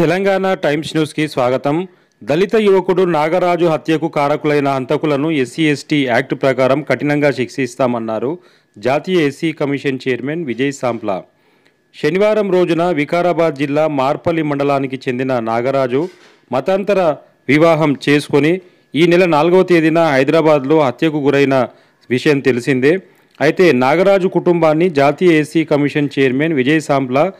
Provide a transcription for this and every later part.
Telangana times న్యూస్కి స్వాగతం. దళిత యువకుడు నాగరాజు హత్యకు కారకులైన హంతకులను ఎస్సీ ఎస్టీ యాక్ట్ ప్రకారం కఠినంగా శిక్షిస్తామన్నారు. జాతీయ S C commission chairman Vijay Sampla. శనివారం రోజున వికారాబాద్ జిల్లా మార్పల్లి మండలానికి చెందిన నాగరాజు మతాంతర వివాహం చేసుకొని ఈ నెల నాలుగవ తేదీన హైదరాబాద్లో హత్యకు గురైన విషయం తెలిసిందే. అయితే నాగరాజు కుటుంబాన్ని జాతీయ S C commission chairman Vijay Sampla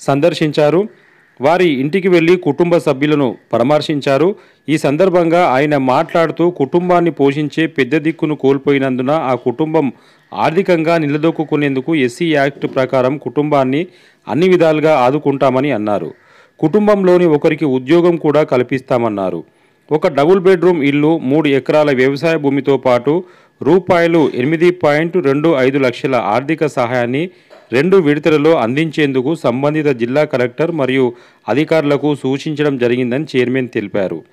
సందర్శించారు. వారి ఇంటికి వెళ్ళి కుటుంబ సభ్యులను పరామర్శించారు. ఈ సందర్భంగా ఆయన మాట్లాడుతూ కుటుంబాన్ని పోషించే పెద్ద దిక్కును కోల్పోయినందున ఆ కుటుంబం ఆర్థికంగా నిలదొక్కునేందుకు ఎస్సీ యాక్ట్ ప్రకారం కుటుంబాన్ని అన్ని విధాలుగా ఆదుకుంటామని అన్నారు. కుటుంబంలోని ఒకరికి ఉద్యోగం కూడా కల్పిస్తామన్నారు. ఒక డబుల్ బెడ్రూమ్ ఇల్లు మూడు ఎకరాల వ్యవసాయ భూమితో పాటు రూపాయలు ఎనిమిది పాయింట్ రెండు ఐదు లక్షల ఆర్థిక సహాయాన్ని రెండు విడతలలో అందించేందుకు సంబంధిత జిల్లా కలెక్టర్ మరియు అధికారులకు సూచించడం జరిగిందని చైర్మన్ తెలిపారు.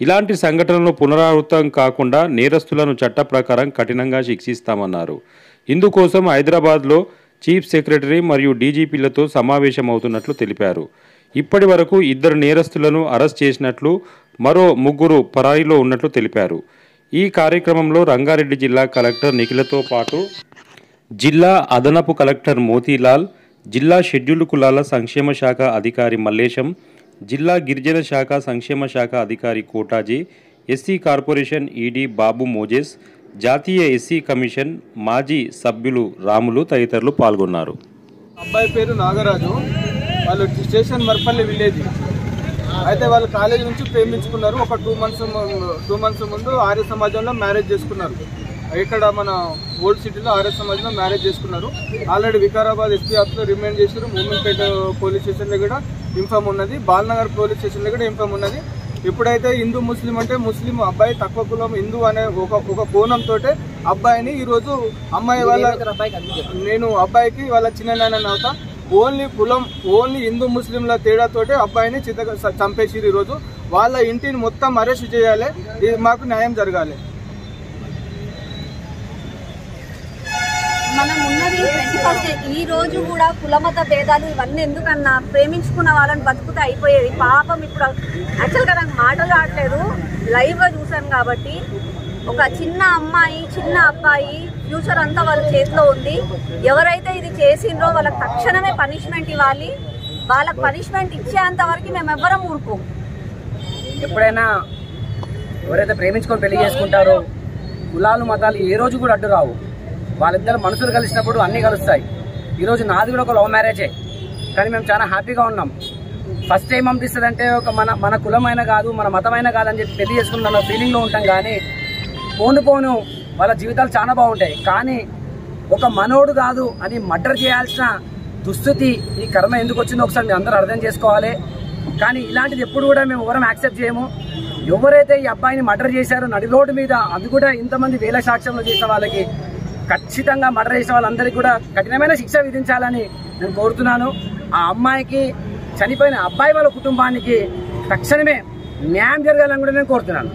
ఇలాంటి సంఘటనలు పునరావృతం కాకుండా నేరస్తులను చట్ట ప్రకారం కఠినంగా శిక్షిస్తామన్నారు. ఇందుకోసం హైదరాబాద్లో చీఫ్ సెక్రటరీ మరియు డీజీపీలతో సమావేశమవుతున్నట్లు తెలిపారు. ఇప్పటి వరకు ఇద్దరు నేరస్తులను అరెస్ట్ చేసినట్లు మరో ముగ్గురు పరారీలో ఉన్నట్లు తెలిపారు. ఈ కార్యక్రమంలో రంగారెడ్డి జిల్లా కలెక్టర్ నిఖిలతో పాటు జిల్లా అదనపు కలెక్టర్ మోతీలాల్ జిల్లా షెడ్యూల్డ్ కులాల సంక్షేమ శాఖ అధికారి మల్లేశం జిల్లా గిరిజన శాఖ సంక్షేమ శాఖ అధికారి Kotaji S C corporation E D Babu Moses జాతీయ ఎస్సీ కమిషన్ మాజీ సభ్యులు రాములు తదితరులు పాల్గొన్నారు. అబ్బాయి పేరు నాగరాజు. వాళ్ళు స్టేషన్ మర్పల్లి విలేజ్. అయితే వాళ్ళు కాలేజ్ నుంచి ప్రేమించుకున్నారు. ఒక టూ మంత్స్ టూ మంత్స్ ముందు ఆర్య సమాజంలో మ్యారేజ్ చేసుకున్నారు. ఇక్కడ మన ఓల్డ్ సిటీలో ఆర్య సమాజంలో మ్యారేజ్ చేసుకున్నారు. ఆల్రెడీ వికారాబాద్ ఎస్పీ ఆఫీస్లో రిమైండ్ చేశారు. మూమెంపేట పోలీస్ స్టేషన్లో కూడా ఇన్ఫామ్ ఉన్నది. బాల్నగర్ పోలీస్ స్టేషన్లో కూడా ఇన్ఫామ్ ఉన్నది. ఇప్పుడైతే హిందూ ముస్లిం అంటే ముస్లిం అబ్బాయి తక్కువ కులం హిందూ అనే ఒక ఒక కోణంతో అబ్బాయిని ఈరోజు అమ్మాయి వాళ్ళ నేను అబ్బాయికి వాళ్ళ చిన్న నాన్న అవుతా. ఓన్లీ కులం ఓన్లీ హిందూ ముస్లింల తేడాతోటే అబ్బాయిని చిత్త చంపేసిరు ఈరోజు. వాళ్ళ ఇంటిని మొత్తం అరెస్ట్ చేయాలి. ఇది మాకు న్యాయం జరగాలి. మనం ఉన్నది ట్వంటీ ఫస్ట్ ఈ రోజు కూడా కులమత భేదాలు ఇవన్నీ ఎందుకన్నా? ప్రేమించుకున్న వాళ్ళని బతుకుతే అయిపోయేది. పాపం ఇప్పుడు యాక్చువల్గా నాకు మాటలు రావట్లేదు. లైవ్గా చూసాను కాబట్టి. ఒక చిన్న అమ్మాయి చిన్న అబ్బాయి ఫ్యూచర్ అంతా వాళ్ళ చేతిలో ఉంది. ఎవరైతే ఇది చేసిండ్రో వాళ్ళకి తక్షణమే పనిష్మెంట్ ఇవ్వాలి. వాళ్ళకి పనిష్మెంట్ ఇచ్చేంత వరకు మేము ఎవ్వరం ఊరుకోం. ఎప్పుడైనా ఎవరైతే ప్రేమించుకొని పెళ్ళి చేసుకుంటారో కులాలు మతాలు ఏ రోజు కూడా అడ్డు రావు వాళ్ళిద్దరు మనసులు కలిసినప్పుడు అన్నీ కలుస్తాయి. ఈరోజు నాది కూడా ఒక లవ్ మ్యారేజే కానీ మేము చాలా హ్యాపీగా ఉన్నాం. ఫస్ట్ టైం పంపిస్తుంది అంటే ఒక మన మన కులమైన కాదు మన మతమైన కాదని చెప్పి పెళ్ళి చేసుకున్న ఫీలింగ్లో ఉంటాం కానీ పోను పోను వాళ్ళ జీవితాలు చాలా బాగుంటాయి. కానీ ఒక మనోడు కాదు అని మర్డర్ చేయాల్సిన దుస్థితి ఈ కర్మ ఎందుకు వచ్చిందో ఒకసారి మీరు అందరూ అర్థం చేసుకోవాలి. కానీ ఇలాంటిది ఎప్పుడు కూడా మేము ఎవరం యాక్సెప్ట్ చేయము. ఎవరైతే ఈ అబ్బాయిని మర్డర్ చేశారో నడి రోడ్డు మీద అది కూడా ఇంతమంది వేల సాక్ష్యంలో చేసిన వాళ్ళకి ఖచ్చితంగా మర్డర్ చేసిన వాళ్ళందరికీ కూడా కఠినమైన శిక్ష విధించాలని నేను కోరుతున్నాను. ఆ అమ్మాయికి చనిపోయిన అబ్బాయి వాళ్ళ కుటుంబానికి తక్షణమే న్యాయం జరగాలని కూడా నేను కోరుతున్నాను.